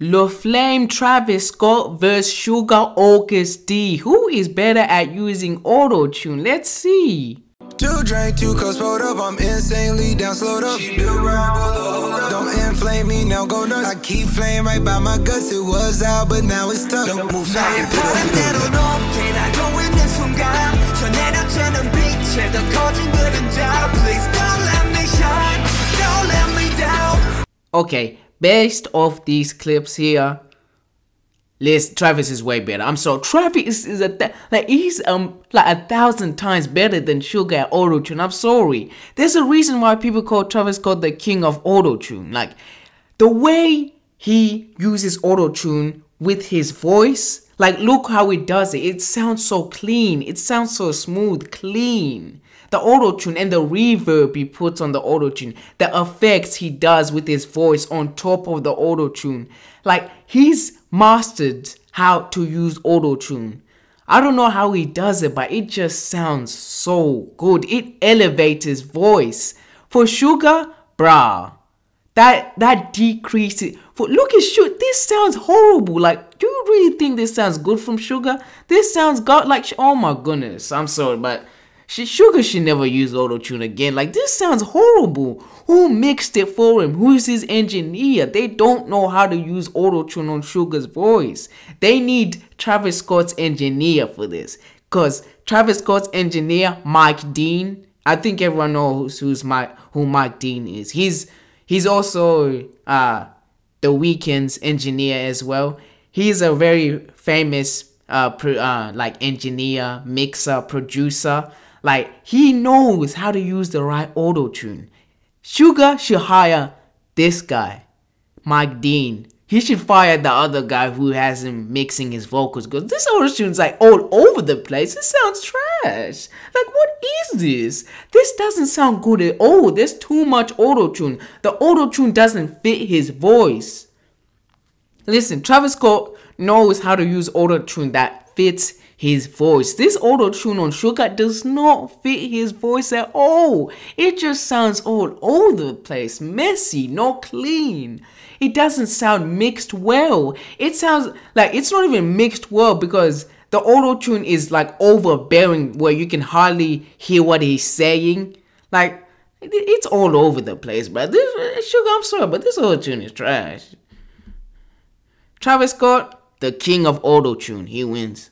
Lil Flame Travis Scott vs Suga Agust D. Who is better at using auto-tune? Let's see. Two drink, two cups rolled up, I'm insanely down, slowed up. Don't inflame me, now go nuts. I keep flame right by my guts, it was out, but now it's stuck. Don't move fast. Okay, based off these clips here, Liz Travis is way better. I'm sorry, Travis is a like he's um like a thousand times better than Suga auto tune. I'm sorry. There's a reason why people call Travis Scott the king of auto tune. Like the way he uses auto tune with his voice. Like look how he does it. It sounds so clean. It sounds so smooth, clean the auto tune and the reverb he puts on the auto tune, the effects he does with his voice on top of the auto tune. Like he's mastered how to use auto tune. I don't know how he does it, but it just sounds so good. It elevates his voice. For Suga, brah, that that decreases. For look at this sounds horrible. Like, do you really think this sounds good from Suga? This sounds god like. Oh my goodness, I'm sorry, but she, Suga should never use auto-tune again. Like, this sounds horrible. Who mixed it for him? Who's his engineer? They don't know how to use auto-tune on Suga's voice. They need Travis Scott's engineer for this. Because Travis Scott's engineer, Mike Dean, I think everyone knows who's Mike, who Mike Dean is. He's he's also uh, the Weeknd's engineer as well. He's a very famous uh, pro, uh, like engineer, mixer, producer. Like he knows how to use the right auto tune. Suga should hire this guy, Mike Dean. He should fire the other guy who has him mixing his vocals because this auto tune's like all over the place. It sounds trash. Like what is this? This doesn't sound good at all. There's too much auto tune. The auto tune doesn't fit his voice. Listen, Travis Scott knows how to use auto tune that fits his voice. This auto tune on Suga does not fit his voice at all. It just sounds all over the place, messy, not clean. It doesn't sound mixed well. It sounds like it's not even mixed well because the auto tune is like overbearing where you can hardly hear what he's saying. Like it's all over the place, but this uh, Suga, I'm sorry, but this auto tune is trash. Travis Scott, the king of auto tune, he wins.